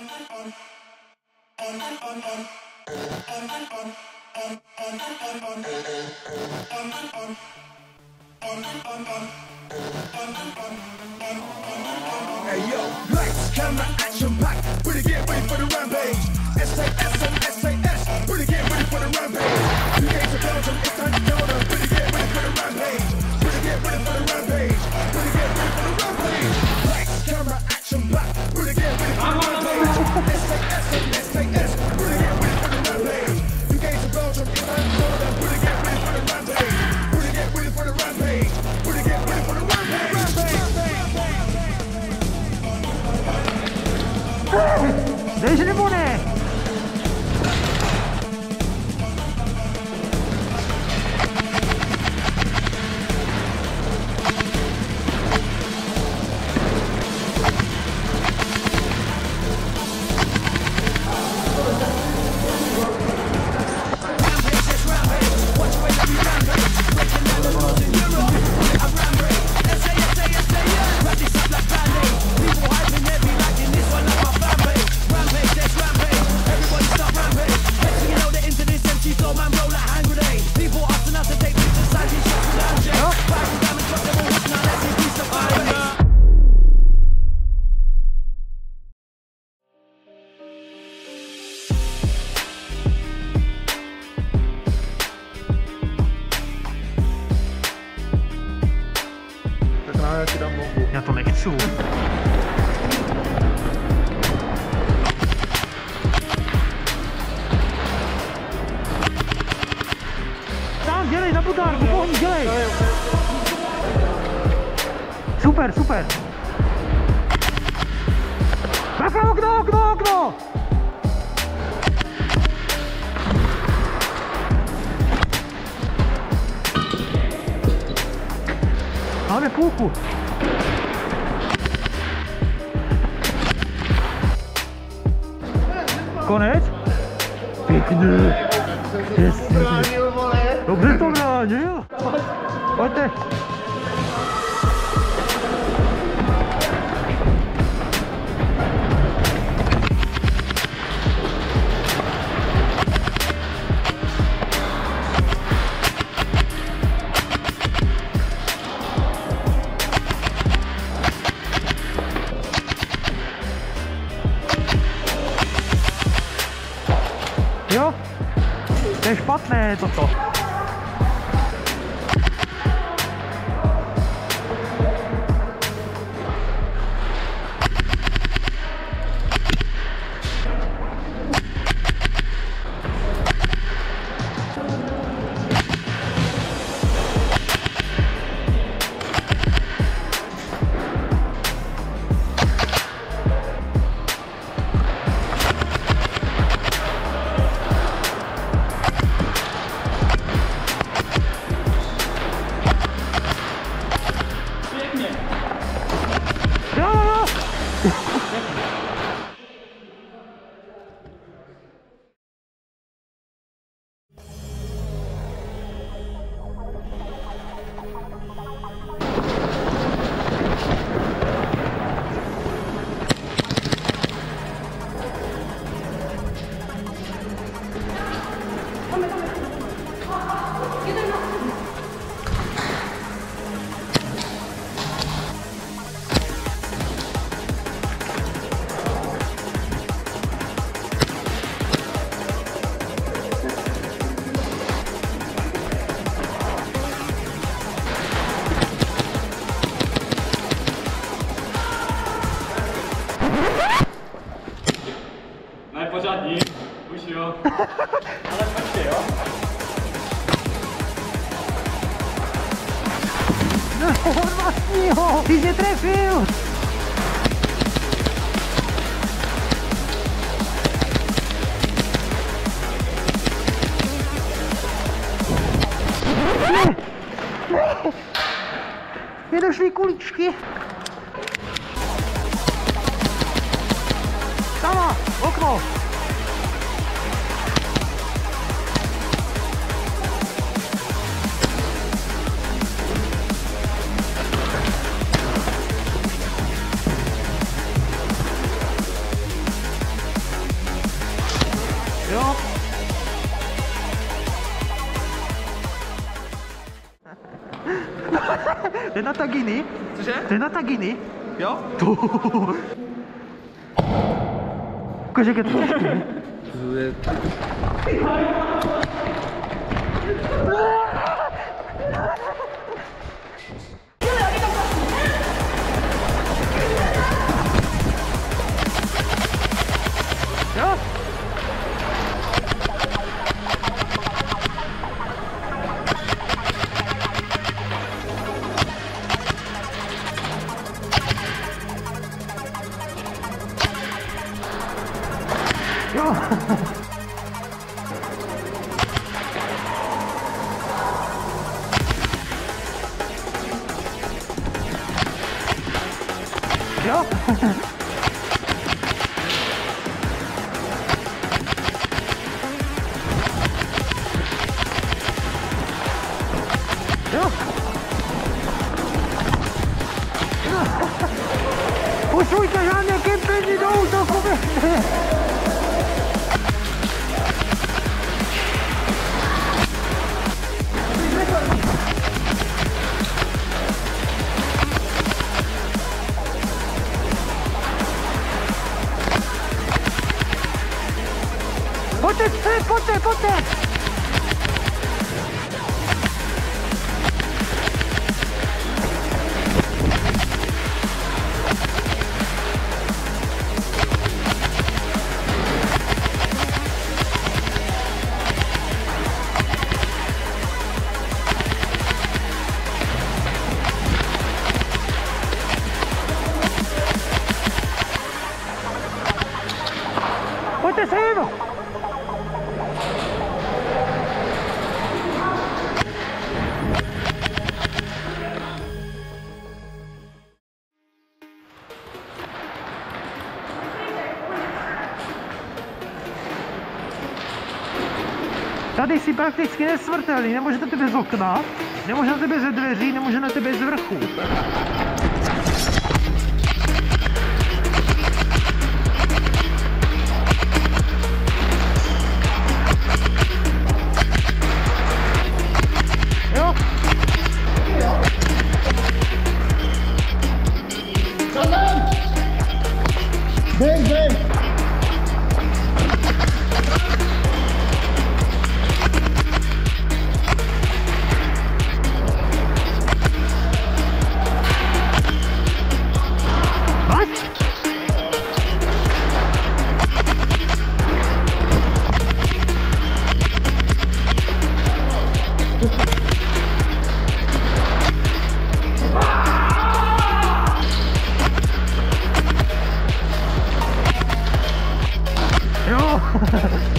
Hey yo, lights, camera, action pack. ja ci dam boku. Ja Tam, dalej na budarku, dalej. Super, super. Taka okno, okno, okno! Máme půlku. Konec? Pěkný. Jasně. Dobře to bránil. Pojďte. Je špatné toto. Jo. Ale počkej, jo. No, vlastního, ty jsi trefil. Mě došly kuličky. Sama, okno. Renata Guini. Cože? Renata Guini. Jo? To. Kože, to je... Oh. Yeah. Ponte, ponte, ponte. Tady si prakticky nesmrtelný, nemůže na tebe z okna, nemůže na tebe ze dveří, nemůže na tebe z vrchu. Ha ha ha.